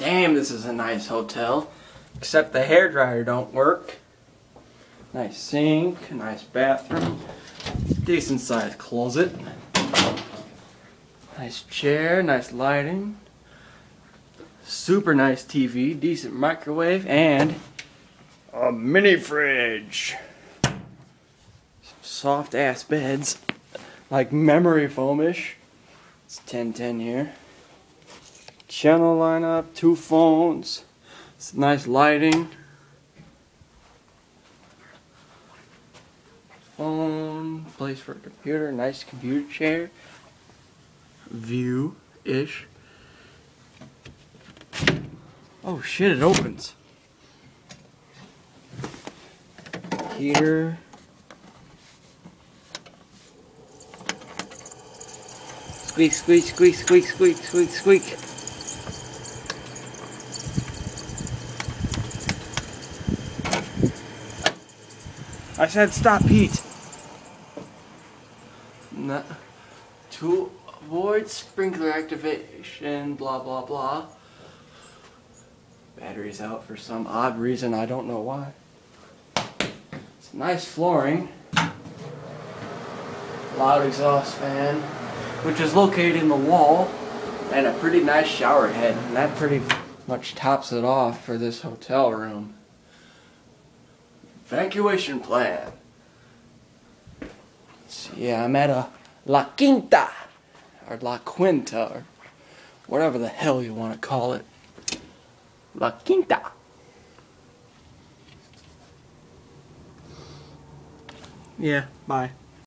Damn, this is a nice hotel. Except the hair dryer don't work. Nice sink, nice bathroom, decent sized closet. Nice chair, nice lighting. Super nice TV, decent microwave, and a mini fridge. Some soft ass beds, like memory foamish. It's 1010 here. Channel lineup, two phones. It's nice lighting. Phone, place for a computer, nice computer chair. View ish. Oh shit, it opens. Heater. Squeak, squeak, squeak, squeak, squeak, squeak, squeak. I said stop heat. No. To avoid sprinkler activation, blah blah blah. Battery's out for some odd reason, I don't know why. It's nice flooring. Loud exhaust fan, which is located in the wall, and a pretty nice shower head. And that pretty much tops it off for this hotel room. Evacuation plan. So yeah, I'm at a La Quinta, or La Quinta, or whatever the hell you want to call it. La Quinta. Yeah, bye.